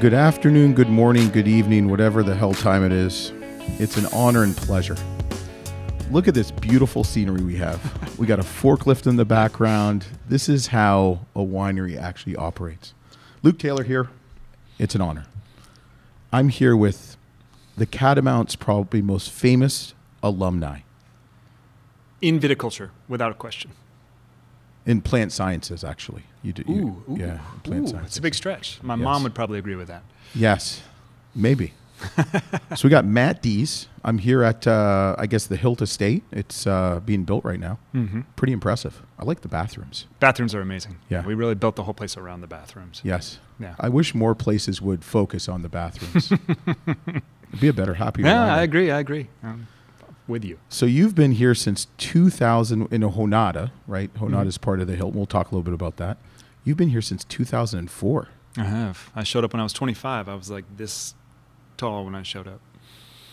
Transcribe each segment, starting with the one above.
Good afternoon, good morning, good evening, whatever the hell time it is. It's an honor and pleasure. Look at this beautiful scenery we have. we got a forklift in the background. This is how a winery actually operates. Luke Taylor here. It's an honor. I'm here with the Catamount's probably most famous alumni in viticulture, without a question. In plant sciences, actually. You do, you, Ooh, ooh, yeah, plant ooh, sciences. It's a big stretch. My Yes. mom would probably agree with that. Yes, maybe. so we got Matt Dees. I'm here at, uh, I guess, the Hilt Estate. It's uh, being built right now. Mm-hmm. Pretty impressive. I like the bathrooms. Bathrooms are amazing. Yeah. we really built the whole place around the bathrooms. Yes. Yeah. I wish more places would focus on the bathrooms. It'd be a better, happier. Yeah. I agree. I agree. Um, with you. So you've been here since 2000 in a Jonata, right? Jonata Mm-hmm. is part of the Hilton. We'll talk a little bit about that. You've been here since 2004. I have. I showed up when I was 25. I was like this tall when I showed up.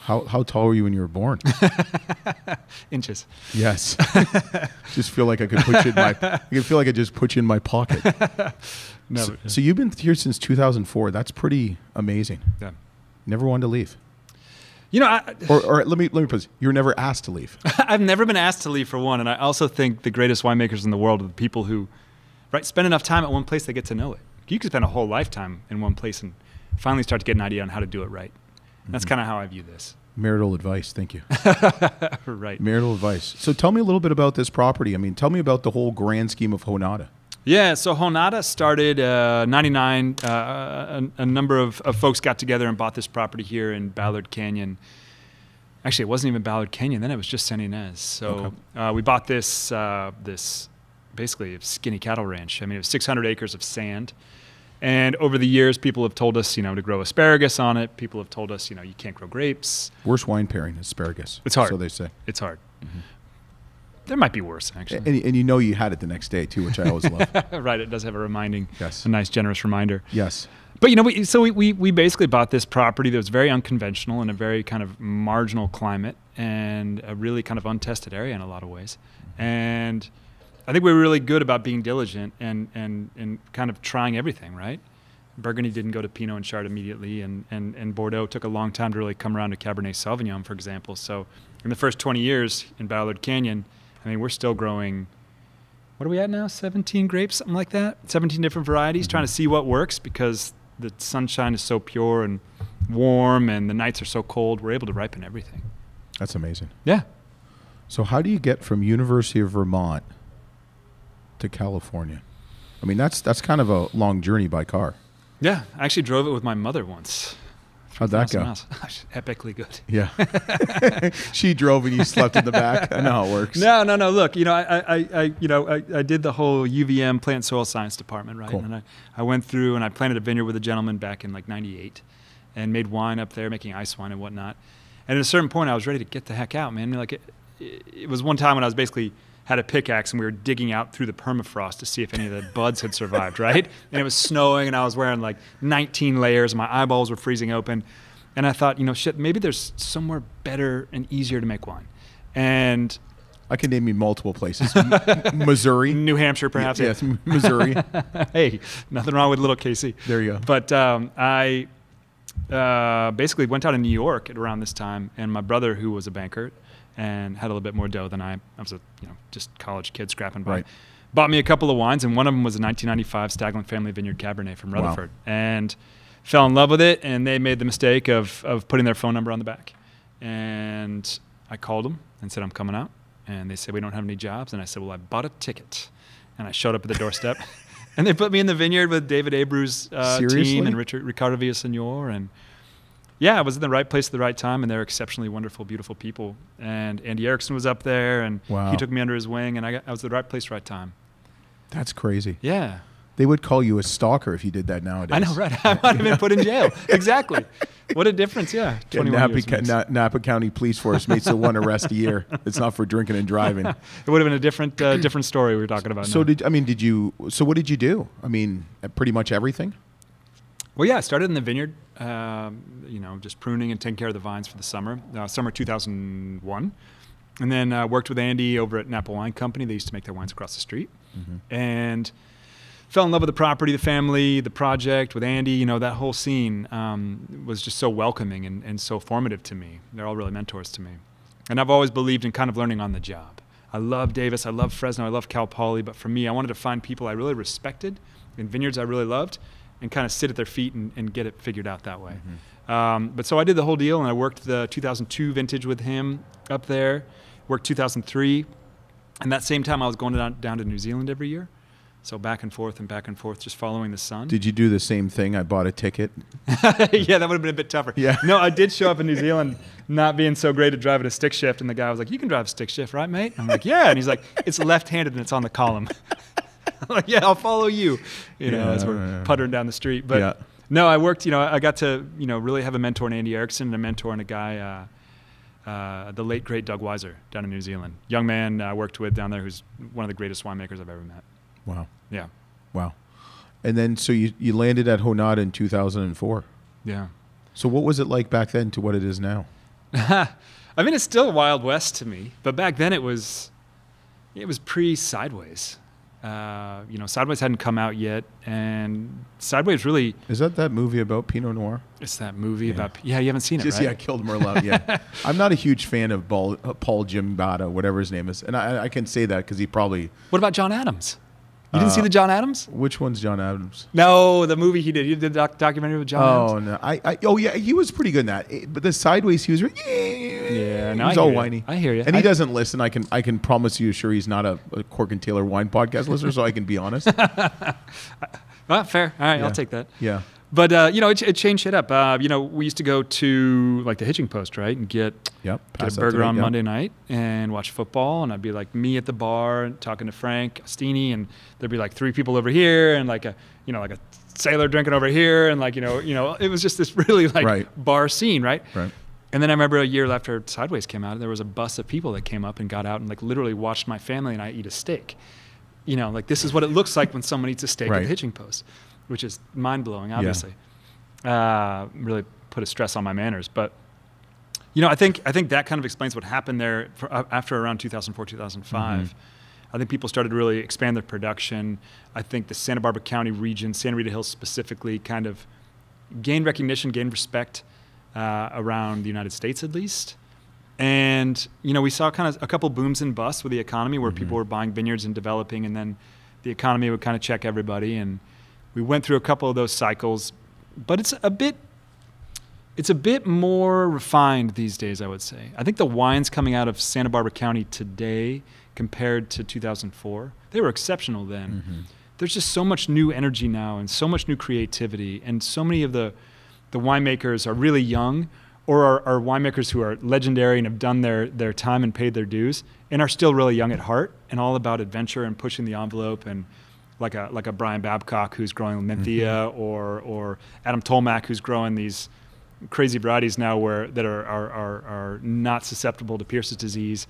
How, how tall were you when you were born? Inches. yes. just feel like I could put you in my. I could feel like I just put you in my pocket. No, So, so you've been here since 2004. That's pretty amazing. yeah. Never wanted to leave, You know, I, or, or let me let me put this. You were never asked to leave. I've never been asked to leave for one, and I also think the greatest winemakers in the world are the people who, right, spend enough time at one place they get to know it. You could spend a whole lifetime in one place and finally start to get an idea on how to do it right. That's mm-hmm. kind of how I view this. Marital advice. Thank you. right. Marital advice. So tell me a little bit about this property. I mean, tell me about the whole grand scheme of Jonata. Yeah, so Jonata started uh, 99. Uh, a, a number of, of folks got together and bought this property here in Ballard Canyon. Actually, it wasn't even Ballard Canyon. Then it was just San Ynez. So uh, we bought this uh, this basically a skinny cattle ranch. I mean, it was 600 acres of sand. And over the years, people have told us, you know, to grow asparagus on it. People have told us, you know, you can't grow grapes. Worst wine pairing, asparagus. It's hard. So they say. It's hard. There might be worse, actually. And, and you know you had it the next day too, which I always love. right, it does have a reminding, Yes. a nice, generous reminder. Yes. But you know, we, so we, we, we basically bought this property that was very unconventional in a very kind of marginal climate and a really kind of untested area in a lot of ways. Mm-hmm. And I think we were really good about being diligent and, and, and kind of trying everything, right? Burgundy didn't go to Pinot and Chard immediately, and, and, and Bordeaux took a long time to really come around to Cabernet Sauvignon, for example. So in the first 20 years in Ballard Canyon, I mean, we're still growing what are we at now? 17 grapes, something like that. 17 different varieties, trying to see what works because the sunshine is so pure and warm and the nights are so cold. We're able to ripen everything. That's amazing. Yeah. So how do you get from University of Vermont to California? I mean, that's that's kind of a long journey by car. Yeah. I actually drove it with my mother once. How'd that 3,000 go? Epically good. Yeah. she drove and you slept in the back. I know how it works. No, no, no. Look, you know, I, I, I you know, I, I did the whole UVM plant soil science department, right? Cool. And I, I went through and I planted a vineyard with a gentleman back in like '98, and made wine up there, making ice wine and whatnot. And at a certain point, I was ready to get the heck out, man. Like, it, it was one time when I was basically had a pickaxe and we were digging out through the permafrost to see if any of the buds had survived, right? And it was snowing and I was wearing like 19 layers and my eyeballs were freezing open. And I thought, you know, shit, maybe there's somewhere better and easier to make wine. And I can name you multiple places. Missouri. New Hampshire, perhaps. Yes, M- Missouri. hey, nothing wrong with little KC. There you go. But um, I uh, basically went out in New York at around this time, and my brother, who was a banker and had a little bit more dough than I, I was a you know just college kid scrapping by, Right. bought me a couple of wines, and one of them was a 1995 Staglin Family Vineyard Cabernet from Wow. Rutherford, and fell in love with it. And they made the mistake of of putting their phone number on the back, and I called them and said I'm coming out, and they said we don't have any jobs, and I said well I bought a ticket, and I showed up at the doorstep. And they put me in the vineyard with David Abreu's uh, team and Richard, Ricardo Villasenor. And yeah, I was in the right place at the right time. And they're exceptionally wonderful, beautiful people. And Andy Erickson was up there and Wow. he took me under his wing. And I, got, I was at the right place, right time. That's crazy. Yeah. They would call you a stalker if you did that nowadays. I know, right? I might have been put in jail. exactly. What a difference. Yeah. Yeah, 21 Napa, years Ca- Na- Napa County Police Force makes it one arrest a year. It's not for drinking and driving. It would have been a different, uh, different story we were talking about. So now. did I mean? Did you? So what did you do? I mean, pretty much everything. Well, yeah, I started in the vineyard, um, you know, just pruning and taking care of the vines for the summer, uh, summer 2001. And then uh, worked with Andy over at Napa Wine Company. They used to make their wines across the street. And fell in love with the property, the family, the project with Andy. You know, that whole scene um, was just so welcoming and, and so formative to me. They're all really mentors to me. And I've always believed in kind of learning on the job. I love Davis, I love Fresno, I love Cal Poly, but for me, I wanted to find people I really respected in vineyards I really loved and kind of sit at their feet and, and get it figured out that way. Mm-hmm. Um, but so I did the whole deal and I worked the 2002 vintage with him up there, worked 2003. And that same time, I was going down, down to New Zealand every year. So back and forth and back and forth, just following the sun. Did you do the same thing? I bought a ticket. yeah, that would have been a bit tougher. Yeah. No, I did show up in New Zealand, not being so great at driving a stick shift, and the guy was like, "You can drive a stick shift, right, mate?" I'm like, "Yeah," and he's like, "It's left-handed and it's on the column." Like, "Yeah, I'll follow you." You know, Yeah, as we're yeah. puttering down the street. But Yeah. no, I worked. You know, I got to you know really have a mentor in Andy Erickson and a mentor in a guy. Uh, uh, the late great Doug Wisor down in New Zealand, young man I worked with down there, who's one of the greatest winemakers I've ever met. Wow. Yeah, Wow. And then so you, you landed at Jonata in 2004. yeah. So what was it like back then to what it is now? I mean, it's still Wild West to me, but back then it was, it was pre Sideways. Uh, you know, Sideways hadn't come out yet, and Sideways really Is that that movie about Pinot Noir? it's that movie Yeah. about yeah you haven't seen it Just right? yeah, killed Merlot. Yeah, I'm not a huge fan of Paul, uh, Paul Giambata, whatever his name is, and I, I can say that because he probably. What about John Adams? You didn't see Uh, the John Adams? Which one's John Adams? No, the movie he did. He did the doc- documentary with John Oh Adams. no, I, I oh yeah, he was pretty good in that. Eh, But the sideways, he was. Yeah, Yeah, no, he was I all whiny. I hear you. And he I- doesn't listen. I can I can promise you, sure, he's not a, a Cork and Taylor wine podcast listener, so I can be honest. Well, fair. All right, Yeah. I'll take that. Yeah, But uh, you know, it, it changed shit up. Uh, you know, we used to go to like the Hitching Post, right, and get yep. get a burger me, on yeah. Monday night and watch football, and I'd be like me at the bar and talking to Frank Ostini, and there'd be like three people over here, and like a you know like a sailor drinking over here, and like you know you know it was just this really like Right. bar scene, right? Right. And then I remember a year after Sideways came out, there was a bus of people that came up and got out and like literally watched my family and I eat a steak. You know, like this is what it looks like when someone eats a steak at Right. the hitching post, which is mind blowing, obviously. Uh, really put a stress on my manners, but you know, I think I think that kind of explains what happened there for, uh, after around 2004, 2005. Mhm. I think people started to really expand their production. I think the Santa Barbara County region, Santa Rita Hills specifically, kind of gained recognition, gained respect uh, around the United States at least. And you know, we saw kind of a couple booms and busts with the economy, where people Mhm. were buying vineyards and developing, and then the economy would kind of check everybody. And we went through a couple of those cycles, but it's a bit it's a bit more refined these days, I would say. I think the wines coming out of Santa Barbara County today compared to 2004, they were exceptional then. Mhm. There's just so much new energy now and so much new creativity, and so many of the, the winemakers are really young or are, are winemakers who are legendary and have done their, their time and paid their dues and are still really young at heart and all about adventure and pushing the envelope and like a like a Bryan Babcock who's growing mm-hmm. Mencía or or Adam Tolmach who's growing these crazy varieties now where that are are, are, are not susceptible to Pierce's disease,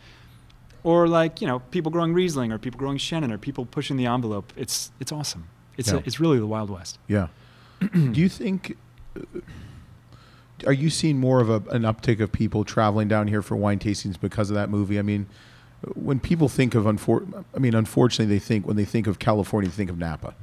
or like you know people growing Riesling or people growing Chenin or people pushing the envelope. It's it's awesome. It's Yeah. a, it's really the Wild West. Yeah. Do you think? Are you seeing more of a, an uptick of people traveling down here for wine tastings because of that movie? I mean, when people think of unfor- I mean, unfortunately, they think when they think of California, they think of Napa,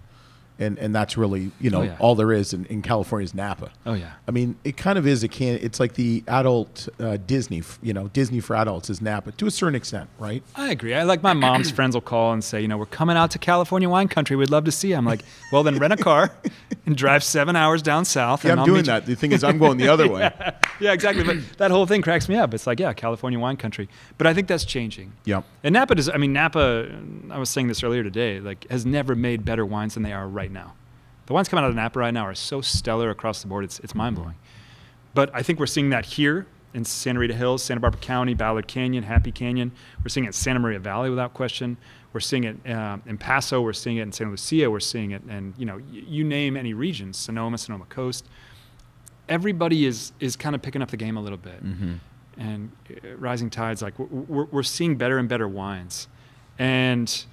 and and that's really you know Oh, yeah. all there is in, in California is Napa. Oh yeah. I mean, it kind of is a can. It's like the adult uh, Disney. You know, Disney for adults is Napa to a certain extent, right? I agree. I like my mom's friends will call and say, you know, we're coming out to California wine country. We'd love to see. you." I'm like, well, then rent a car and drive seven hours down south. Yeah, and I'm I'll doing that. The thing is, I'm going the other way. yeah, exactly. But that whole thing cracks me up. It's like, yeah, California wine country. But I think that's changing. Yeah. And Napa does. I mean, Napa. I was saying this earlier today. Like, has never made better wines than they are right now. The wines coming out of Napa right now are so stellar across the board. It's it's mind blowing. But I think we're seeing that here in Santa Rita Hills, Santa Barbara County, Ballard Canyon, Happy Canyon. We're seeing it in Santa Maria Valley without question. We're seeing it um, in Paso. We're seeing it in Santa Lucia. We're seeing it, and you know, you name any region, Sonoma, Sonoma Coast. Everybody is is kind of picking up the game a little bit Mm-hmm. and uh, rising tides like we're, we're, we're seeing better and better wines and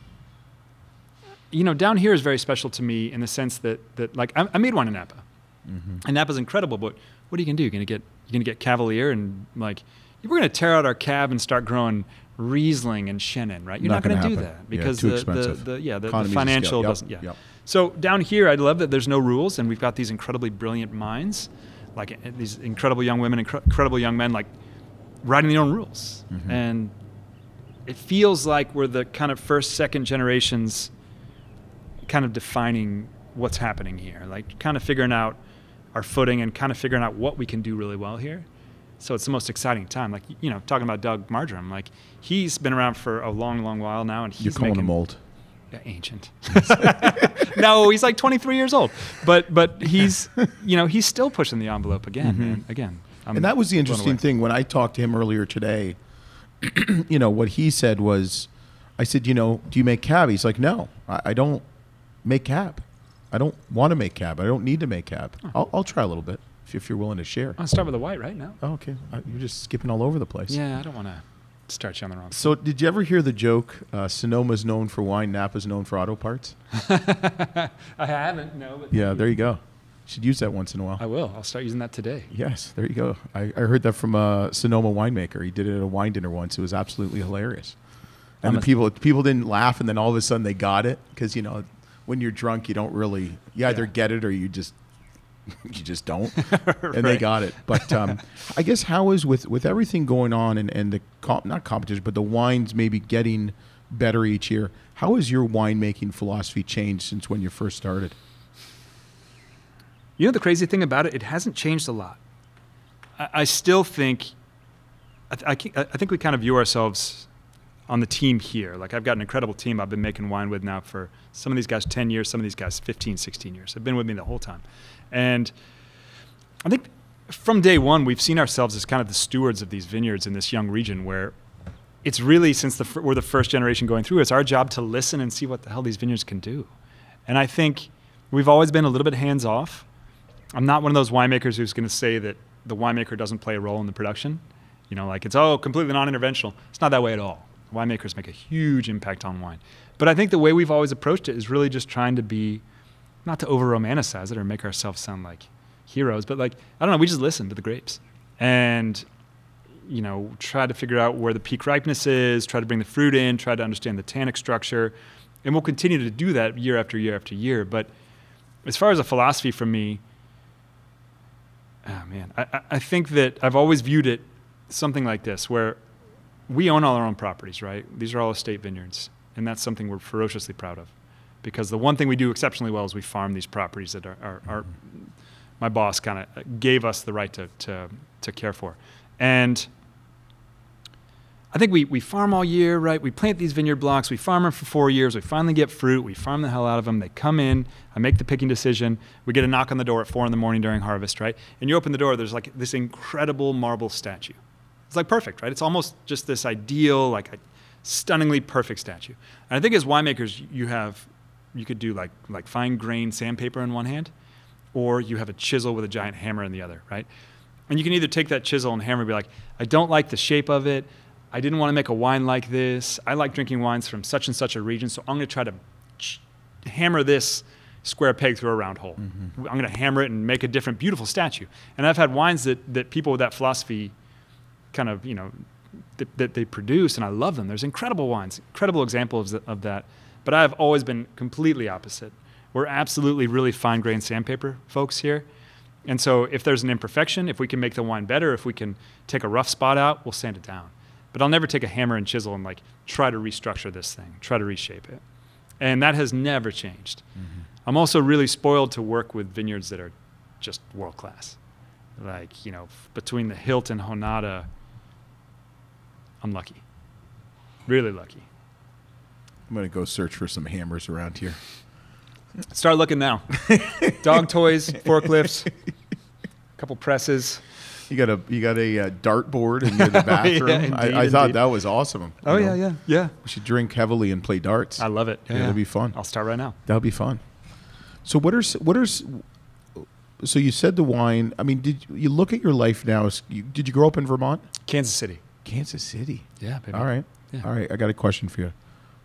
you know down here is very special to me in the sense that that like i, I made wine in napa Mm-hmm. and napa's incredible but what are you gonna do you're gonna get you're gonna get cavalier and like we're gonna tear out our cab and start growing Riesling and Chenin, right? You're Not not, going gonna do that because too the, the, the yeah the, the Economies of scale. financial Yep, doesn't yeah. yep. So down here, I love that there's no rules, and we've got these incredibly brilliant minds, like uh, these incredible young women, incredible young men, like writing their own rules, Mhm. and it feels like we're the kind of first, second generations, kind of defining what's happening here, like kind of figuring out our footing and kind of figuring out what we can do really well here. So it's the most exciting time. Like you know, talking about Doug Margerum, like he's been around for a long, long while now, and he's You're calling making, him old. yeah, ancient. no, he's like 23 years old, but but he's you know he's still pushing the envelope again, Mhm. man. Again, I'm and that was the interesting thing when I talked to him earlier today. you know what he said was, I said, you know, do you make cab? He's like, no, I, I don't make cab. I don't want to make cab. I don't need to make cab. I'll, I'll try a little bit if, if you're willing to share. I'll start with the white right now. Oh, okay, Uh, you're just skipping all over the place. Yeah, I don't want to start you on the wrong. So, did you ever hear the joke? Uh, Sonoma's known for wine, Napa's known for auto parts. I haven't, no. But Yeah, there you go. Should use that once in a while. I will. I'll start using that today. Yes, there you go. I, I heard that from a Sonoma winemaker. He did it at a wine dinner once. It was absolutely hilarious. And I'm the people people didn't laugh, and then all of a sudden they got it because you know when you're drunk you don't really you either Yeah. get it or you just you just don't, and they got it. But um, I guess how is with with everything going on and and the comp, not competition, but the wines maybe getting better each year. How has your winemaking philosophy changed since when you first started? You know the crazy thing about it? It hasn't changed a lot. I, I still think, I, th- I, I think we kind of view ourselves on the team here. Like I've got an incredible team I've been making wine with now for some of these guys 10 years, some of these guys 15, 16 years. They've been with me the whole time. And I think from day one, we've seen ourselves as kind of the stewards of these vineyards in this young region where it's really, since the, we're the first generation going through, it's our job to listen and see what the hell these vineyards can do. And I think we've always been a little bit hands off. I'm not one of those winemakers who's going to say that the winemaker doesn't play a role in the production. You know, like it's, oh, completely non interventional. It's not that way at all. Winemakers make a huge impact on wine. But I think the way we've always approached it is really just trying to be, not to over romanticize it or make ourselves sound like heroes, but like, I don't know, we just listen to the grapes and, you know, try to figure out where the peak ripeness is, try to bring the fruit in, try to understand the tannic structure. And we'll continue to do that year after year after year. But as far as a philosophy from me, oh man, I- I think that I've always viewed it something like this, where we own all our own properties, right? These are all estate vineyards, and that's something we're ferociously proud of, because the one thing we do exceptionally well is we farm these properties that are, are, are my boss kind of gave us the right to, to, to care for, and I think we, we farm all year, right? We plant these vineyard blocks, we farm them for four years, we finally get fruit, we farm the hell out of them. They come in, I make the picking decision. We get a knock on the door at four in the morning during harvest, right? And you open the door, there's like this incredible marble statue. It's like perfect, right? It's almost just this ideal, like a stunningly perfect statue. And I think as winemakers, you have, you could do like, like fine grained sandpaper in one hand, or you have a chisel with a giant hammer in the other, right? And you can either take that chisel and hammer and be like, I don't like the shape of it. I didn't want to make a wine like this. I like drinking wines from such and such a region, so I'm going to try to ch- hammer this square peg through a round hole. Mm-hmm. I'm going to hammer it and make a different, beautiful statue. And I've had wines that, that people with that philosophy kind of, you know, that, that they produce, and I love them. There's incredible wines, incredible examples of, of that. But I've always been completely opposite. We're absolutely really fine grained sandpaper folks here. And so if there's an imperfection, if we can make the wine better, if we can take a rough spot out, we'll sand it down. But I'll never take a hammer and chisel and like try to restructure this thing, try to reshape it. And that has never changed. Mm-hmm. I'm also really spoiled to work with vineyards that are just world class. Like, you know, between the Hilt and Jonata, I'm lucky. Really lucky. I'm gonna go search for some hammers around here. Start looking now. Dog toys, forklifts, a couple presses. You got a you got a uh, dartboard in the bathroom. indeed, I, I thought that was awesome. Oh, You yeah, know, yeah, yeah. We should drink heavily and play darts. I love it. Yeah, that'd be fun. I'll start right now. That would be fun. So what are what are so you said the wine? I mean, did you look at your life now? You, did you grow up in Vermont? Kansas City. Kansas City. Yeah, baby. All right. Yeah. All right. I got a question for you.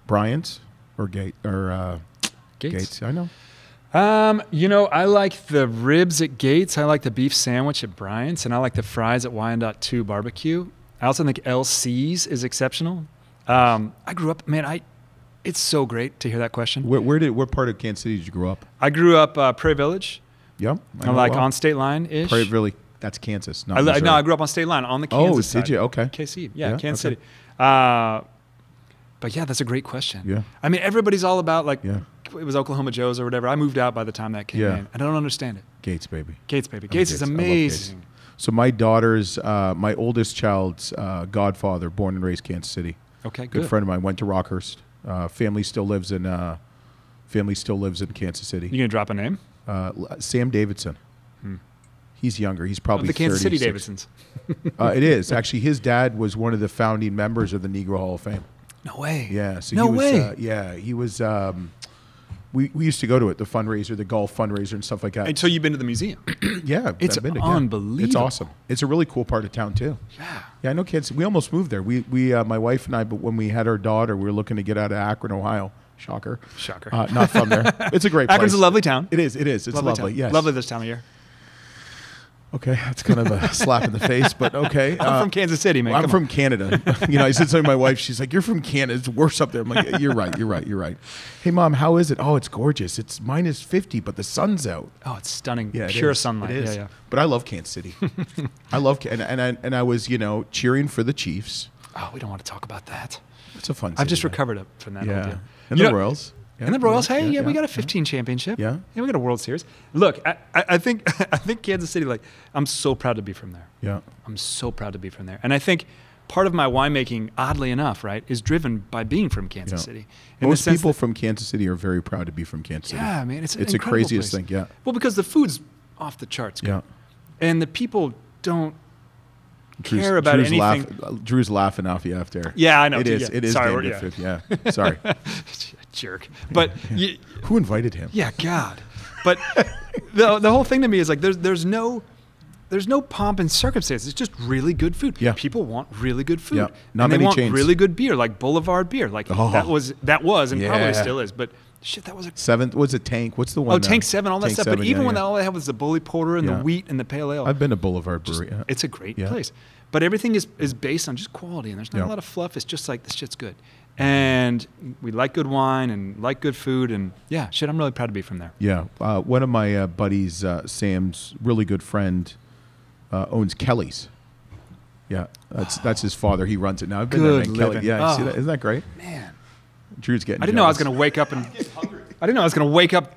Bryant's or Gate or uh, Gates. Gates? I know. Um, you know, I like the ribs at Gates. I like the beef sandwich at Bryant's, and I like the fries at Wyandotte Two Barbecue. I also think LC's is exceptional. Um, I grew up, man. I. It's so great to hear that question. Where, where did what part of Kansas City did you grow up? I grew up uh, Prairie Village. Yep. I like well. on state line ish. Prairie Village. That's Kansas. Not I, Missouri. no, I grew up on state line on the Kansas Oh, Kansas did side. you? Okay. KC, yeah, Yeah, Kansas okay. City. Uh, but yeah, that's a great question. Yeah. I mean, everybody's all about like Yeah. it was Oklahoma Joe's or whatever. I moved out by the time that came Yeah. in. I don't understand it. Gates, baby. Gates, baby. love Gates is Gates. Amazing. So my daughter's, uh, my oldest child's uh, godfather, born and raised Kansas City. Okay, Good good. friend of mine went to Rockhurst. Uh, family still lives in. Uh, family still lives in Kansas City. You gonna drop a name? Uh, Sam Davidson. He's younger. He's probably Of the Kansas City 36. Davidsons. Uh, it is actually. His dad was one of the founding members of the Negro Hall of Fame. No way. Yeah. So no he was, way. Uh, yeah, he was. Um, we, we used to go to it, the fundraiser, the golf fundraiser, and stuff like that. and so you've been to the museum. yeah, It's I've been to, yeah. It's awesome. It's a really cool part of town too. yeah. Yeah, I know kids. We almost moved there. We we uh, my wife and I, but when we had our daughter, we were looking to get out of Akron, Ohio. Shocker. Shocker. Uh, not from there. It's a great Akron's place. a lovely town. It is. It is. It's lovely. town. Yes. Lovely this time of year. Okay, that's kind of a slap in the face, but okay. I'm Uh, from Kansas City, man. I'm Come from on. Canada. you know, I said something to my wife. She's like, "You're from Canada. It's worse up there." I'm like, "Yeah, "You're right. You're right. You're right." Hey, mom, how is it? Oh, it's gorgeous. It's minus fifty, but the sun's out. Oh, it's stunning. Yeah, it Pure is. sunlight. It is. Yeah, yeah. But I love Kansas City. I love and and I, and I was you know cheering for the Chiefs. Oh, we don't want to talk about that. It's a fun. I've just recovered up from that Yeah, deal. and You the know- Royals. Yeah, and the Royals, hey, yeah, yeah, we got a yeah. 15 championship. Yeah. yeah, we got a World Series. Look, I, I I think I think Kansas City. Like, I'm so proud to be from there. Yeah, I'm so proud to be from there. And I think part of my winemaking, oddly enough, right, is driven by being from Kansas yeah. City. In the Most sense people from Kansas City are very proud to be from Kansas City. yeah, man, it's it's the craziest place. thing. Yeah, Well, because the food's off the charts. good. yeah. And the people don't Drew's, care about Drew's anything. Laugh, Drew's laughing off you after. Yeah, I know. It too, is. yeah. It is. Sorry, damn we're- good food. Yeah. Sorry. Jerk. But you, Who invited him? Yeah, God. But the the whole thing to me is like there's there's no there's no pomp and circumstance. It's just really good food. Yeah. People want really good food. Yeah. Not and they many want chains. really good beer, like Boulevard beer. Like Oh. that was that was and Yeah. probably still is. But shit, that was a Seventh was a tank. What's the oh, one? Oh, now? Tank Seven, all that stuff. Seven, but even yeah, when yeah. all they had was the bully porter and Yeah. the wheat and the pale ale, I've been to Boulevard just- Brewery. yeah. it's a great Yeah. place. But everything is, is based on just quality, and there's not Yeah. a lot of fluff. It's just like this shit's good, and we like good wine and like good food, and yeah, shit. I'm really proud to be from there. Yeah, uh, one of my uh, buddies, uh, Sam's really good friend, uh, owns Kelly's. Yeah, that's that's his father. He runs it now. I've been there, Good man. Kelly. Yeah, you see Oh. that? Isn't that great? Man, Drew's getting. I didn't know I was going to wake up and I didn't know I was going to wake up,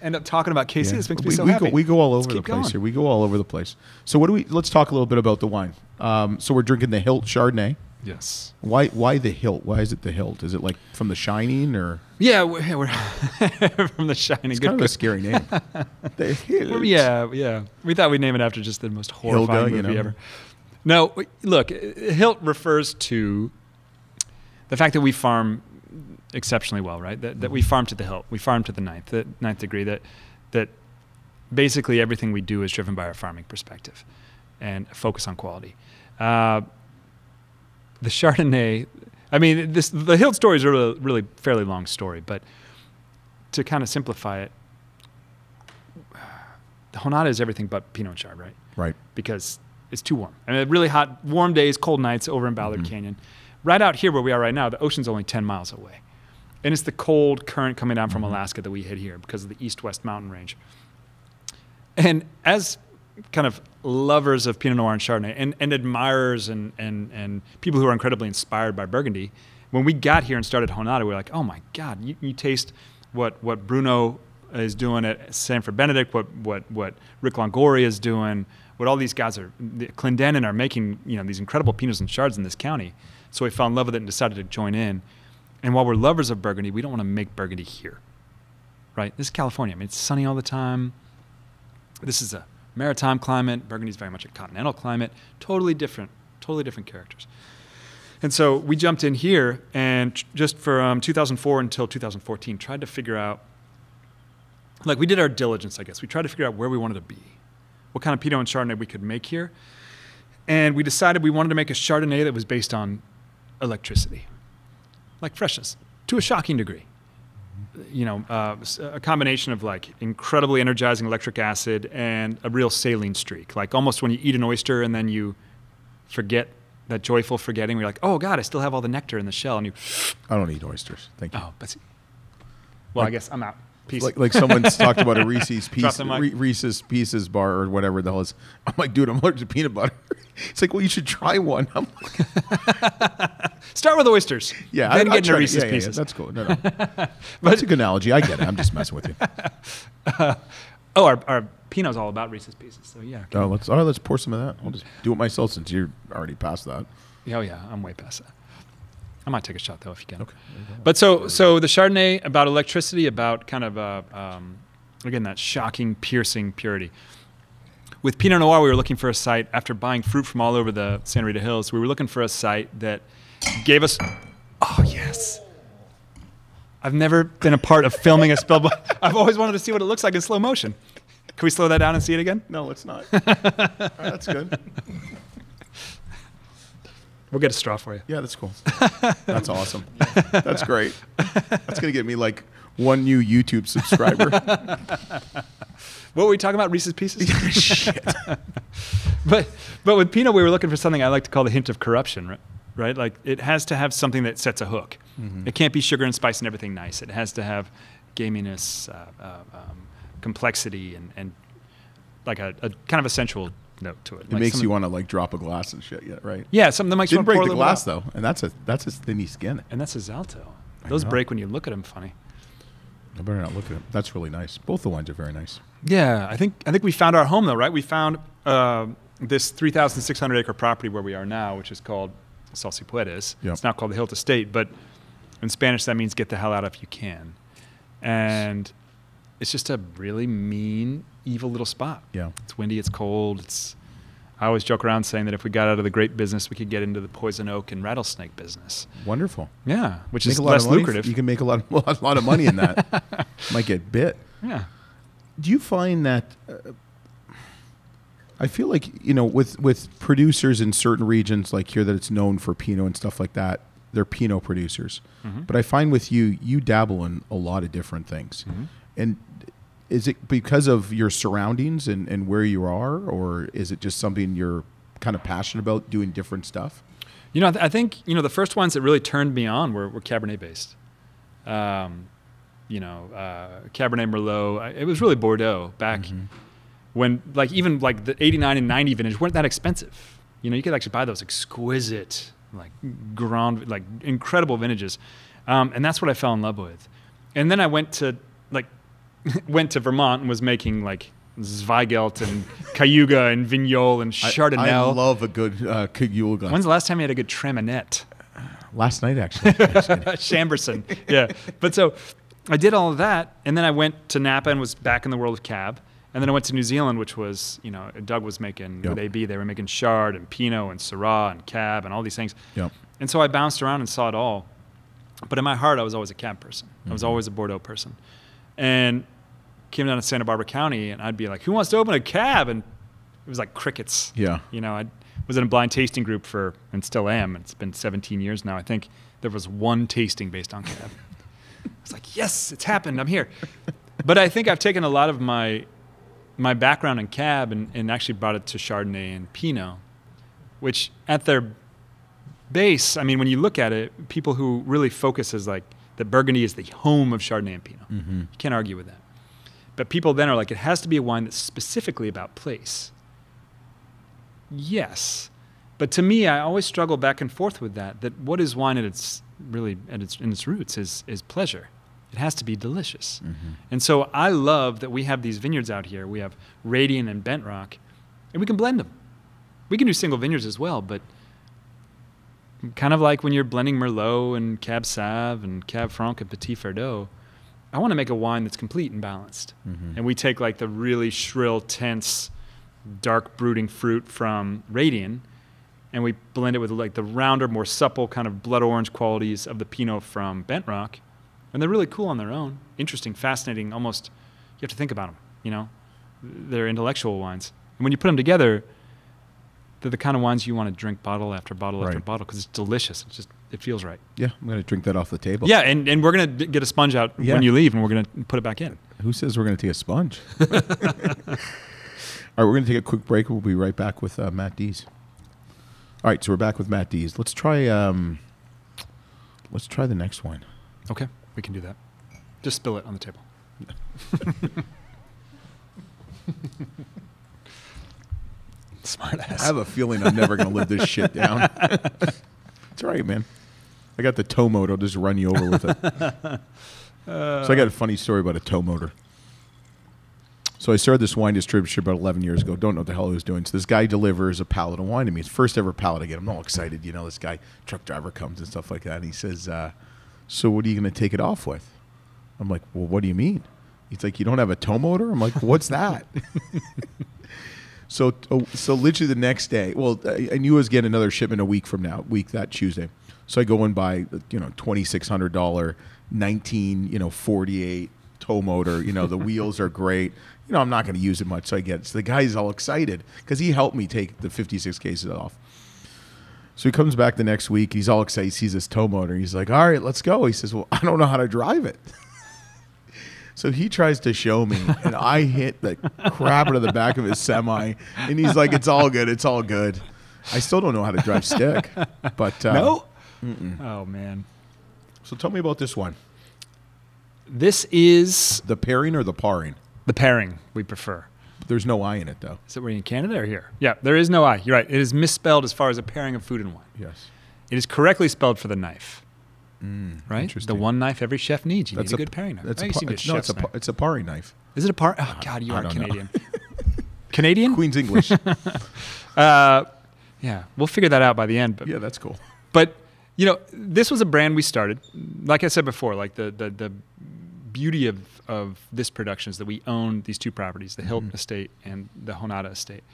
end up talking about KC. Yeah. This makes we, me so we happy. Go, we go all over the place going. here. We go all over the place. So what do we? Let's talk a little bit about the wine. Um, so we're drinking the Hilt Chardonnay. Yes. Why? Why the Hilt? Why is it the Hilt? Is it like from The Shining or? Yeah, we're, we're from the Shining. It's Good kind of a scary name. the Hilt. Yeah, yeah. We thought we'd name it after just the most horrifying Hilda, you movie know. ever. No, look, Hilt refers to the fact that we farm exceptionally well, right? That, that we farm to the hilt, we farm to the ninth, the ninth degree. That that basically everything we do is driven by our farming perspective and focus on quality. Uh, the Chardonnay, I mean, this the Hilt story is a really, really fairly long story, but to kind of simplify it, the Jonata is everything but Pinot Chard, right? Right. Because it's too warm. I mean, really hot, warm days, cold nights over in Ballard Mhm. Canyon. Right out here where we are right now, the ocean's only 10 miles away. And it's the cold current coming down from Mhm. Alaska that we hit here because of the east west mountain range. And as kind of lovers of Pinot Noir and Chardonnay and, and admirers and, and, and people who are incredibly inspired by Burgundy, when we got here and started Jonata, we were like, oh my God, you, you taste what, what Bruno is doing at Sanford Benedict, what, what, what Rick Longoria is doing, what all these guys are, the Clendenen are making, you know, these incredible Pinots and Chards in this county. So we fell in love with it and decided to join in. And while we're lovers of Burgundy, we don't want to make Burgundy here, right? This is California. I mean, it's sunny all the time. This is a maritime climate. Burgundy is very much a continental climate. Totally different, totally different characters. And so we jumped in here and just from um, 2004 until 2014 tried to figure out, like we did our diligence, I guess. We tried to figure out where we wanted to be, what kind of Pinot and Chardonnay we could make here. And we decided we wanted to make a Chardonnay that was based on electricity, like freshness, to a shocking degree you know, uh, a combination of like incredibly energizing electric acid and a real saline streak. Like almost when you eat an oyster and then you forget that joyful forgetting you're like, oh God, I still have all the nectar in the shell, and you, I don't eat oysters. Thank you. oh, but well, I Like- guess I'm out. Like, like someone's talked about a Reese's piece. Re- Reese's Pieces bar or whatever the hell is. I'm like, dude, I'm allergic to peanut butter. It's like, well, you should try one. I'm like, Start with oysters. yeah, then I, get into. Reese's Yeah, yeah, yeah, pieces. that's cool. No, no. that's a good analogy. I get it. I'm just messing with you. oh, our, our Pinot's all about Reese's pieces. So yeah. Oh, let's all right, let's pour some of that. I'll just do it myself since you're already past that. Oh yeah, I'm way past that. I might take a shot though if you can. Okay. But so so the Chardonnay about electricity, about kind of uh, um, again that shocking, piercing purity. With Pinot Noir, we were looking for a site after buying fruit from all over the Santa Rita Hills. We were looking for a site that gave us. Oh yes. I've never been a part of filming a spill, but I've always wanted to see what it looks like in slow motion. Can we slow that down and see it again? No, it's not. All right, that's good. We'll get a straw for you. Yeah, that's cool. That's awesome. That's great. That's gonna get me like one new YouTube subscriber. What were we talking about? Reese's Pieces. Shit. but but with Pinot, we were looking for something I like to call the hint of corruption, right? Right? Like it has to have something that sets a hook. It can't be sugar and spice and everything nice. It has to have gaminess, uh, uh, um, complexity, and, and like a, a kind of a sensual note to it. It Like makes you want to like drop a glass and shit. Yeah, right. Yeah, something that makes you Didn't want to break the glass though, and that's a that's his thinny skin. And that's a Zalto. Those break when you look at them funny. I better not look at it. That's really nice. Both the wines are very nice. Yeah, I think I think we found our home though, right? We found uh, this 3,600 acre property where we are now, which is called Salsipuedes. Yep. It's now called the Hilt Estate, but in Spanish that means get the hell out if you can. And it's just a really mean, evil little spot. Yeah. It's windy, it's cold. It's I always joke around saying that if we got out of the grape business, we could get into the poison oak and rattlesnake business. Wonderful. Yeah, which Make is a lot less lucrative. You can make a lot of a lot of money in that. Might get bit. yeah. Do you find that? Uh, I feel like you know, with with producers in certain regions, like here, that it's known for Pinot and stuff like that. They're Pinot producers, Mhm. but I find with you, you dabble in a lot of different things. Mhm. And is it because of your surroundings and, and where you are, or is it just something you're kind of passionate about doing different stuff? You know, I, th- I think you know the first ones that really turned me on were, were Cabernet based. Um, you know, uh, Cabernet Merlot. I- It was really Bordeaux back when, like, even like the '89 and '90 vintage weren't that expensive. You know, you could actually buy those exquisite, like grand, like incredible vintages, um, and that's what I fell in love with. And then I went to went to Vermont and was making like Zweigelt and Cayuga and Vignoles and Chardonnay. I, I love a good uh, Kigula. When's the last time you had a good Traminet? Last night, actually. Chambourcin. Yeah. But so I did all of that, and then I went to Napa and was back in the world of cab. And then I went to New Zealand, which was, you know, Doug was making Yep. with AB, they were making Chard and Pinot and Syrah and Cab and all these things. yep. And so I bounced around and saw it all. But in my heart, I was always a cab person. I was always a Bordeaux person. And came down to Santa Barbara County, and I'd be like, "Who wants to open a cab?" And it was like crickets. Yeah. You know, I was in a blind tasting group for, and still am. It's been 17 years now. I think there was one tasting based on cab. I was like, "Yes, it's happened. I'm here." But I think I've taken a lot of my my background in cab and, and actually brought it to Chardonnay and Pinot, which at their base, I mean, when you look at it, people who really focus is like that Burgundy is the home of Chardonnay and Pinot. Mm-hmm. You can't argue with that. But people then are like, it has to be a wine that's specifically about place. Yes. But to me, I always struggle back and forth with that. That what is wine at its really at its in its roots is is pleasure. It has to be delicious. Mm-hmm. And so I love that we have these vineyards out here. We have Radian and Bentrock, and we can blend them. We can do single vineyards as well, but kind of like when you're blending Merlot and Cab Sauv and Cab Franc and Petit Verdot, I want to make a wine that's complete and balanced. Mhm. And we take like the really shrill, tense, dark brooding fruit from Radian, and we blend it with like the rounder, more supple kind of blood orange qualities of the Pinot from Bentrock, and they're really cool on their own. Interesting, fascinating. Almost, you have to think about them. You know, they're intellectual wines, and when you put them together, they're the kind of wines you want to drink bottle after bottle after bottle because it's delicious. It's just it feels right. Yeah, I'm gonna drink that off the table. Yeah, and, and we're gonna get a sponge out Yeah. when you leave, and we're gonna put it back in. Who says we're gonna take a sponge? All right, we're gonna take a quick break. We'll be right back with uh, Matt Dees. All right, so we're back with Matt Dees. Let's try. Um, let's try the next one. Okay, we can do that. Just spill it on the table. Smart ass. I have a feeling I'm never going to live this shit down. it's all right, man. I got the tow motor. I'll just run you over with it. so I got a funny story about a tow motor. So I started this wine distribution about 11 years ago. Don't know what the hell I was doing. So this guy delivers a pallet of wine to me. It's first ever pallet I get. I'm all excited. You know, this guy, truck driver comes and stuff like that. And he says, uh, so what are you going to take it off with? I'm like, well, what do you mean? He's like, you don't have a tow motor? I'm like, what's that? So, oh, so literally the next day, well, I knew I was getting another shipment a week from now, week that Tuesday. So I go and buy, you know, twenty six hundred dollar, nineteen, you know, forty eight tow motor. You know, the wheels are great. You know, I'm not going to use it much, so I get it. So the guy's all excited because he helped me take the fifty six cases off. So he comes back the next week. He's all excited. He sees this tow motor. He's like, "All right, let's go." He says, "Well, I don't know how to drive it." So he tries to show me, and I hit the crap out of the back of his semi, and he's like, "It's all good. It's all good." I still don't know how to drive stick, but uh, no. Oh man, So tell me about this one: this is the pairing or the parring. the pairing we prefer. There's no I in it though. Is it we're in Canada or here? Yeah, there is no I. You're right. It is misspelled as far as a pairing of food and wine. Yes. It is correctly spelled for the knife. right? The one knife every chef needs. You That's need a, a good pairing knife. That's I a, guess par- it's, no, it's a chef's par- knife. it's a parring knife. Is it a par? Oh God, you I are. Canadian. Canadian? Queen's English. Uh, yeah, we'll figure that out by the end. But yeah, that's cool. But you know, this was a brand we started. Like I said before, like the the, the beauty of of this production is that we own these two properties, the Hilton Mhm. Estate and the Jonata Estate.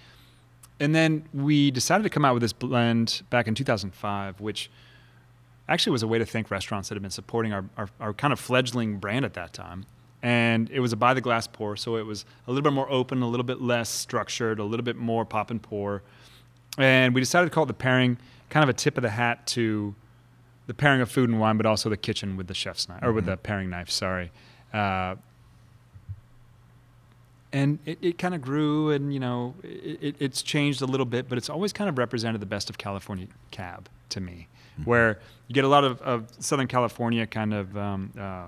And then we decided to come out with this blend back in 2005, which actually was a way to thank restaurants that had been supporting our, our, our kind of fledgling brand at that time. And it was a by the glass pour, so it was a little bit more open, a little bit less structured, a little bit more pop and pour. And we decided to call it the pairing, kind of a tip of the hat to the pairing of food and wine, but also the kitchen with the chef's knife or with Mhm. the pairing knife. Sorry. Uh, and it, it kind of grew, and you know, it, it, it's changed a little bit, but it's always kind of represented the best of California cab to me, where you get a lot of, of Southern California kind of. Um, uh,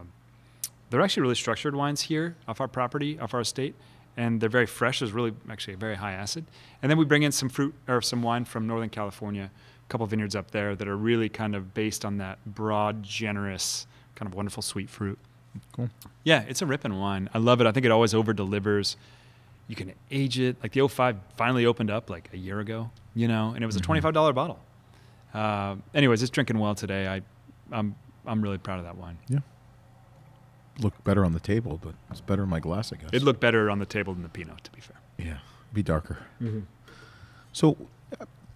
they're actually really structured wines here off our property, off our estate, and they're very fresh. There's really actually a very high acid, and then we bring in some fruit or some wine from Northern California, couple of vineyards up there that are really kind of based on that broad, generous, kind of wonderful sweet fruit. Cool. Yeah, it's a ripping wine. I love it. I think it always over delivers. You can age it. Like the 05 finally opened up like a year ago, you know, and it was a Mhm. $25 bottle. Uh, anyways, it's drinking well today. I, I'm, I'm really proud of that wine. Yeah. Look better on the table, but it's better in my glass, I guess. It looked better on the table than the Pinot, to be fair. yeah, be darker. So, uh,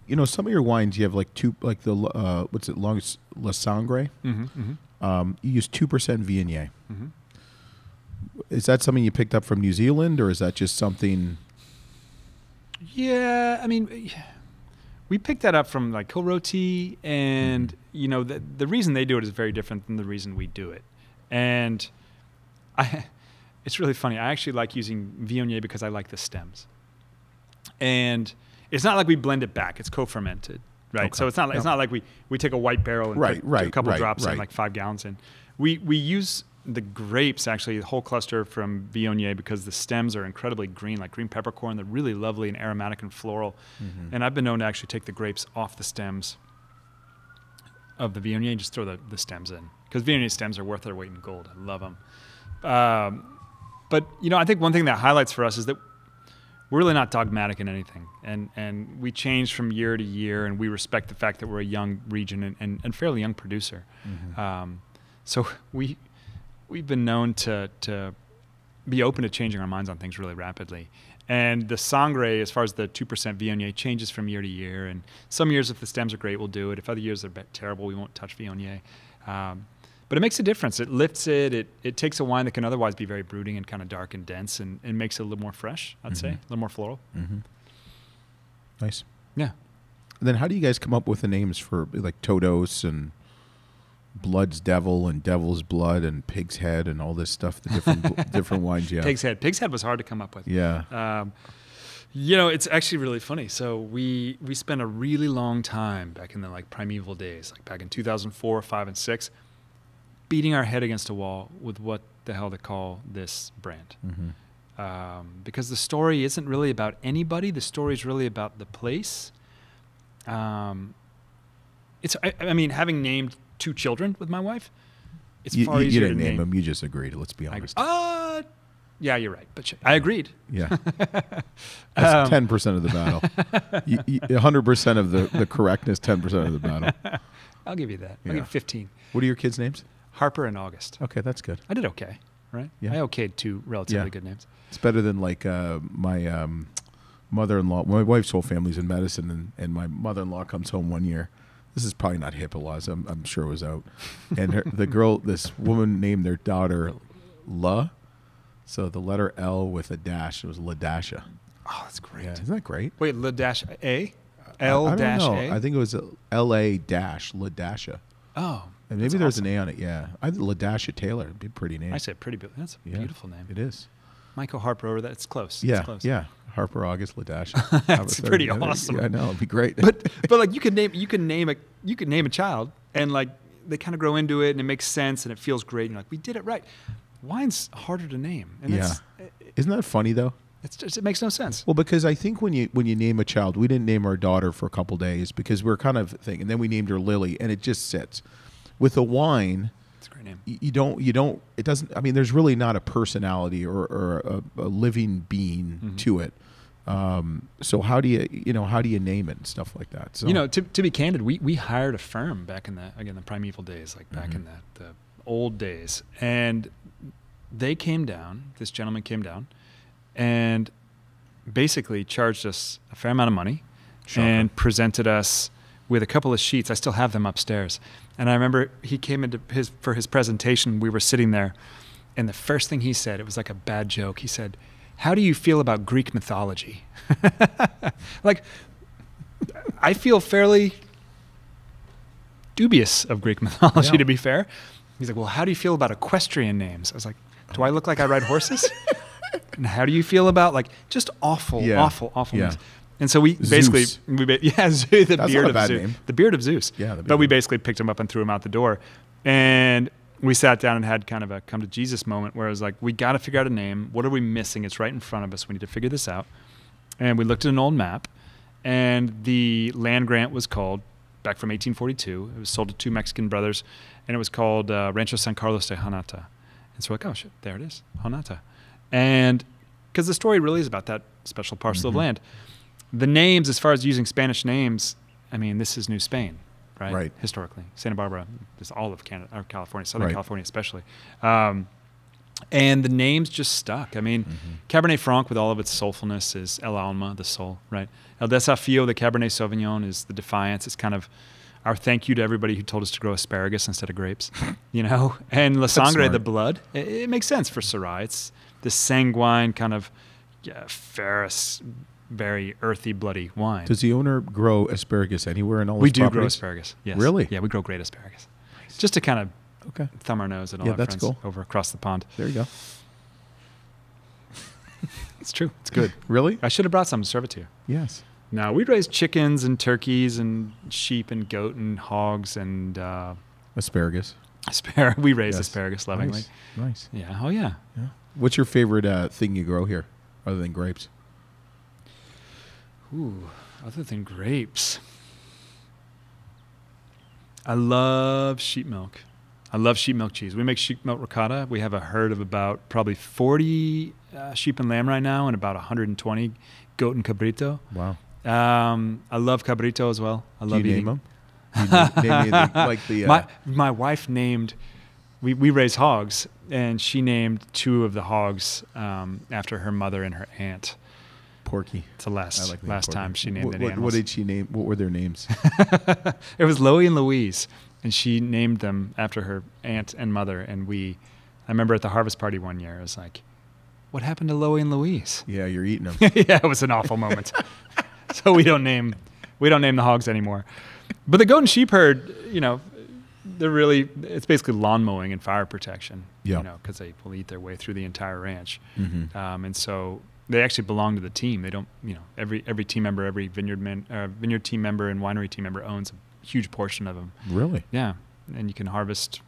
you know, some of your wines you have like two, like the uh, what's it, longest La Sangre. Mm-hmm, mm-hmm, Um, you use two percent Viognier. mm-hmm. Is that something you picked up from New Zealand, or is that just something? Yeah, I mean, we picked that up from like Roti, and you know, the the reason they do it is very different than the reason we do it, and I, it's really funny. I actually like using Viognier because I like the stems, and it's not like we blend it back; it's co-fermented, right? Okay. So it's not like, it's not like we we take a white barrel and Right, put right, a couple right, drops in, like five gallons in. We we use the grapes actually, the whole cluster from Viognier because the stems are incredibly green, like green peppercorn. They're really lovely and aromatic and floral. Mm-hmm. And I've been known to actually take the grapes off the stems of the Viognier and just throw the, the stems in because Viognier stems are worth their weight in gold. I love them. Um, but you know, I think one thing that highlights for us is that we're really not dogmatic in anything, and and we change from year to year, and we respect the fact that we're a young region and, and, and fairly young producer. Mm-hmm. Um, so we we've been known to to be open to changing our minds on things really rapidly. And the Sangre, as far as the two percent Viognier, changes from year to year. And some years, if the stems are great, we'll do it. If other years are terrible, we won't touch Viognier. Um, but it makes a difference. It lifts it. It it takes a wine that can otherwise be very brooding and kind of dark and dense, and, and makes it a little more fresh. I'd say Mhm. a little more floral. Mm-hmm. Nice. Yeah. Then, how do you guys come up with the names for like Todos and Blood's Devil and Devil's Blood and Pig's Head and all this stuff? The different different wines Yeah. Pig's Head. Pig's Head was hard to come up with. Yeah. Um, You know, it's actually really funny. So we we spent a really long time back in the like primeval days, like back in 2004, five, and six, beating our head against a wall with what the hell to call this brand. Mm-hmm. Um, because the story isn't really about anybody. The story is really about the place. Um, it's I, I mean, having named two children with my wife, it's You, far you- you easier didn't to name name. them. You just agreed. Let's be I, honest. uh, yeah, you're right. But I agreed. Yeah, Um, ten percent of the battle. hundred percent of the, the correctness, ten percent of the battle. I'll give you that. I'll give 15. What are your kids' names? Harper and August. Okay, that's good. I did okay, right? Yeah. I okayed two relatively Yeah. good names. It's better than like uh, my um, mother-in-law. My wife's whole family's in medicine, and, and my mother-in-law comes home one year. This is probably not HIPAA laws. I'm, I'm sure it was out. And her, the girl, this woman named their daughter La. So the letter L with a dash. It was Ladasha. Oh, that's great. Yeah, isn't that great? Wait, L dash A? L dash. A? I think it was L A dash Ladasha. oh. And maybe that's there's awesome. an A on it. Yeah, I Ladasha Taylor. It'd be a pretty name. I said pretty. That's a Yeah, beautiful name. It is. Michael Harper over that. It's close. Yeah, It's close. yeah. Harper August Ladasha. That's pretty awesome. Yeah, I know. It'd be great. But but like you could name you can name a you could name a child and like they kind of grow into it and it makes sense and it feels great and you're like we did it right. Wine's harder to name. And Yeah. it's, it, uh, Isn't that funny though? it's just, it makes no sense. Well, because I think when you when you name a child, we didn't name our daughter for a couple days because we are kind of thinking, and then we named her Lily, and it just sits. With a wine, It's a great name. you don't you don't it doesn't. I mean, there's really not a personality or, or a, a living being Mhm. to it. Um, so how do you you know how do you name it and stuff like that? So You know, to, to be candid, we, we hired a firm back in the again the primeval days, like back Mhm. in the, the old days, and they came down. This gentleman came down, and basically charged us a fair amount of money, and presented us with a couple of sheets. I still have them upstairs, and I remember he came into his for his presentation. We were sitting there, and the first thing he said, it was like a bad joke. He said, "How do you feel about Greek mythology?" like I feel fairly dubious of Greek mythology, Yeah. to be fair. He's like, Well, how do you feel about equestrian names? I was like, Do I look like I ride horses? and how do you feel about like just awful, Yeah. awful, awful Yeah. names? And so we basically, Zeus. we ba- yeah, Zeus, the That's beard not a of bad Zeus, name. the beard of Zeus. Yeah, the but we basically picked him up and threw him out the door, and we sat down and had kind of a come to Jesus moment where it was like, we got to figure out a name. What are we missing? It's right in front of us. We need to figure this out. And we looked at an old map, and the land grant was called back from 1842. It was sold to two Mexican brothers, and it was called uh, Rancho San Carlos de Jonata. And so we're like, oh shit, there it is, Jonata. And because the story really is about that special parcel Mhm. of land. The names, as far as using Spanish names, I mean, this is New Spain, right? Right. Historically, Santa Barbara, just all of Canada, or California, Southern Right. California especially. Um, and the names just stuck. I mean, Mhm. Cabernet Franc, with all of its soulfulness, is El Alma, the soul, right? El Desafío, the Cabernet Sauvignon, is the defiance. It's kind of our thank you to everybody who told us to grow asparagus instead of grapes, you know? And La Sangre, the blood, it, it makes sense for Syrah. It's this sanguine, kind of yeah, ferrous, very earthy, bloody wine. Does the owner grow asparagus anywhere in all we do grow asparagus. Yes. Really? Yeah, we grow great asparagus. Just to kind of Okay, thumb our nose at all Yeah, our that's friends cool. over across the pond. there you go. It's true. It's good. Really? I should have brought some to serve it to you. Yes. No, we'd raise chickens and turkeys and sheep and goat and hogs and uh, Asparagus. asparagus. We raise Yes. asparagus lovingly. Nice. Nice. Yeah. Oh yeah. Yeah. What's your favorite uh, thing you grow here, other than grapes? Ooh. Other than grapes, I love sheep milk. I love sheep milk cheese. We make sheep milk ricotta. We have a herd of about probably 40 uh, sheep and lamb right now, and about 120 goat and cabrito. Wow. Um, I love cabrito as well. I Do love you eating. name them? You name, name anything like the uh, my my wife named we we raise hogs and she named two of the hogs um, after her mother and her aunt. Porky. It's the last like last time she named what, any animals. what did she name? What were their names? it was Loie and Louise, and she named them after her aunt and mother. And we, I remember at the harvest party one year, it was like, "What happened to Loie and Louise?" yeah, you're eating them. yeah, it was an awful moment. so we don't name we don't name the hogs anymore. But the goat and sheep herd, you know, they're really it's basically lawn mowing and fire protection. Yeah. You know, because they will eat their way through the entire ranch. mm-hmm. Um, and so they actually belong to the team. They don't, you know, every every team member, every vineyard man, uh, vineyard team member, and winery team member owns a huge portion of them. Really? Yeah, and you can harvest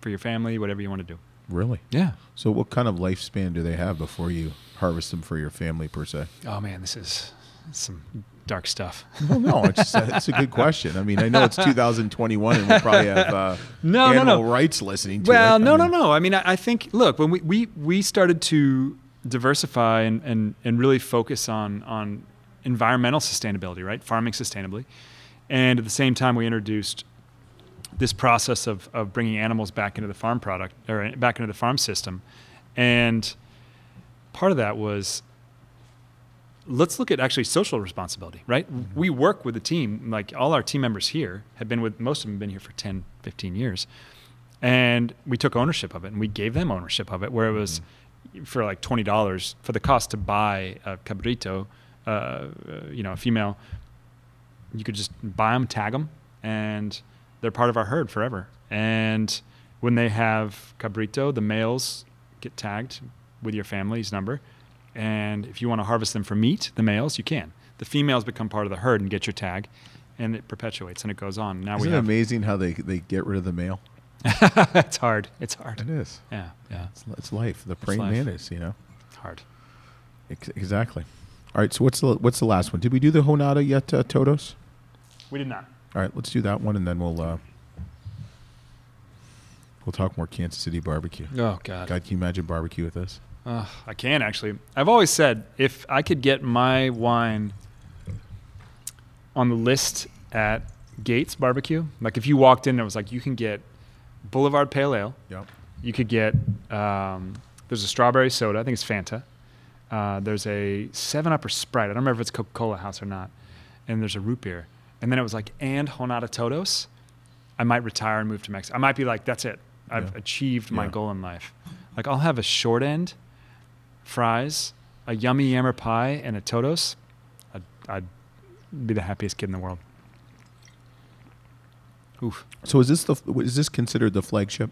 for your family, whatever you want to do. Really? Yeah. So, what kind of lifespan do they have before you harvest them for your family, per se? Oh man, this is some dark stuff. Well, no, it's, it's a good question. I mean, I know it's 2021, and we'll probably have uh, No, no, animal no. rights listening to Well, it. no, I no, no. I mean, I, I think look when we, we we started to diversify and, and and really focus on on environmental sustainability, right? Farming sustainably, and at the same time, we introduced this process of of bringing animals back into the farm product or back into the farm system, and part of that was let's look at actually social responsibility, right? Mm-hmm. We work with the team, like all our team members here have been with, most of them have been here for 10, 15 years. And we took ownership of it and we gave them ownership of it, where it was mm-hmm. For like $20 for the cost to buy a cabrito, uh, uh, you know, a female. You could just buy them, tag them, and they're part of our herd forever. And when they have cabrito, the males get tagged with your family's number. And if you want to harvest them for meat, the males, you can. The females become part of the herd and get your tag, and it perpetuates and it goes on. Now Isn't we it amazing how they, they get rid of the male? it's hard. It's hard. It is. Yeah, yeah, It's, it's life. The praying life. mantis, you know. hard. Ex- exactly. All right. So what's the what's the last one? Did we do the Jonata yet, uh, Todos? We did not. All right. Let's do that one, and then we'll uh, we'll talk more Kansas City barbecue. Oh God. God, can you imagine barbecue with us? Uh, I can actually. I've always said if I could get my wine on the list at Gates Barbecue, like if you walked in and it was like you can get Boulevard Pale Ale, Yep. you could get um, there's a strawberry soda. I think it's Fanta. Uh, there's a Seven Up or Sprite. I don't remember if it's Coca Cola House or not. And there's a root beer. And then it was like and Jonata Todos. I might retire and move to Mexico. I might be like, that's it. I've Yeah. achieved my Yeah. goal in life. Like I'll have a short end, fries, a yummy yammer pie, and a Todos. I'd, I'd be the happiest kid in the world. Oof. So is this the is this considered the flagship?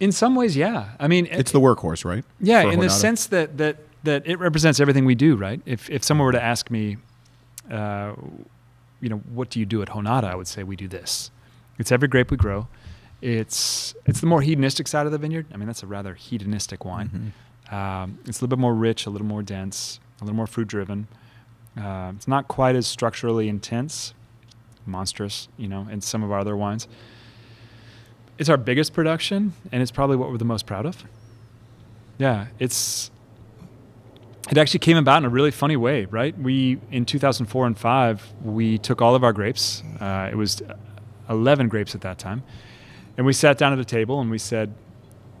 In some ways, yeah. I mean, It's the workhorse, right? Yeah, for in the sense that that that it represents everything we do, right? If if someone were to ask me, uh, you know, what do you do at Jonata? I would say we do this. It's every grape we grow. It's it's the more hedonistic side of the vineyard. I mean, that's a rather hedonistic wine. Mhm. Um, it's a little bit more rich, a little more dense, a little more fruit driven. Uh, it's not quite as structurally intense, monstrous, you know, in some of our other wines. It's our biggest production, and it's probably what we're the most proud of. Yeah, it's. It actually came about in a really funny way, right? We in 2004 and five, we took all of our grapes. Uh, it was 11 grapes at that time, and we sat down at a table and we said,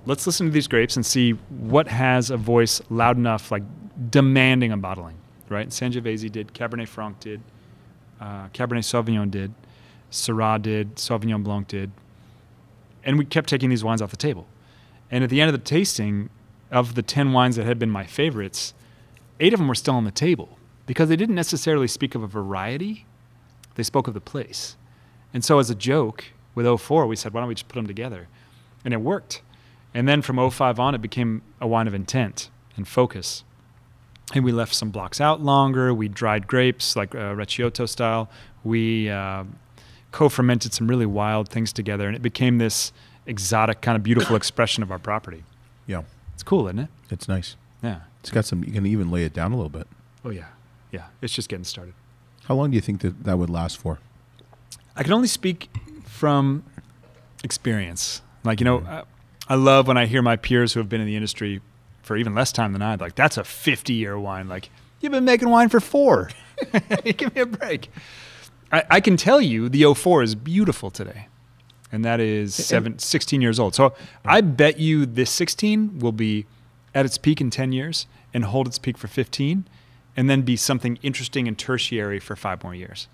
let's listen to these grapes and see what has a voice loud enough, like demanding a bottling, right? Sangiovese did, Cabernet Franc did, uh, Cabernet Sauvignon did, Syrah did, Sauvignon Blanc did, and we kept taking these wines off the table. And at the end of the tasting, of the 10 wines that had been my favorites, eight of them were still on the table because they didn't necessarily speak of a variety, they spoke of the place. And so, as a joke with 04, we said, why don't we just put them together? And it worked. And then from 05 on, it became a wine of intent and focus. And we left some blocks out longer. We dried grapes, like uh, Recioto style. We uh, co fermented some really wild things together. And it became this exotic, kind of beautiful expression of our property. Yeah, It's cool, isn't it? it's nice. Yeah. It's got some. You can even lay it down a little bit. Oh, yeah. Yeah. It's just getting started. How long do you think that that would last for? I can only speak from experience. Like, you know, I, I love when I hear my peers who have been in the industry for even less time than I, like, that's a 50 year wine. Like, you've been making wine for four. Give me a break. I, I can tell you the 04 is beautiful today. And that is seven, 16 years old. So I bet you this 16 will be at its peak in 10 years and hold its peak for 15 and then be something interesting and tertiary for five more years.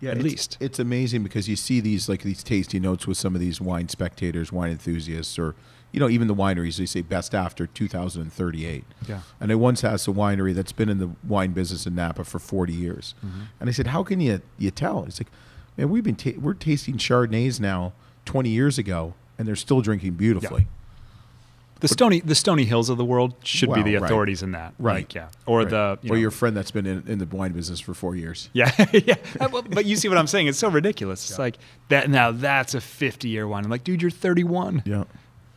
Yeah, At it's- least. it's amazing because you see these like these tasty notes with some of these wine spectators, wine enthusiasts, or you know even the wineries. They say best after 2038. Yeah. And I once asked a winery that's been in the wine business in Napa for 40 years, and I said, "How can you you tell?" It's like, "Man, we've been ta- we're tasting Chardonnays now 20 years ago, and they're still drinking beautifully." The Stony the Stony Hills of the world should Well, be the right. authorities in that. Right. Like, yeah. Or Right. the you or know, your friend that's been in, in the wine business for four years. Yeah, yeah. Uh, But you see what I'm saying? It's so ridiculous. It's Yeah. like that. Now that's a 50 year wine. I'm like, dude, you're 31. Yeah.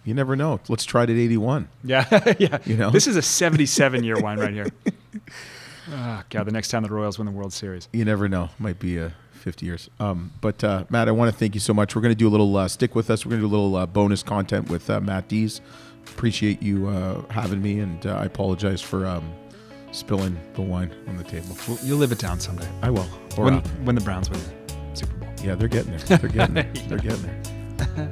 You never know. Let's try it at 81. Yeah, yeah. You know? this is a 77 year wine right here. Oh, God, the next time the Royals win the World Series. You never know. Might be uh, 50 years. Um, but uh, Matt, I want to thank you so much. We're going to do a little, uh, stick with us. We're going to do a little uh, bonus content with uh, Matt Dees. Appreciate you uh, having me, and uh, I apologize for um, spilling the wine on the table. Well, you'll live it down someday. I will. Or When, when the Browns win the Super Bowl. yeah, they're getting there. They're getting there. They're getting there.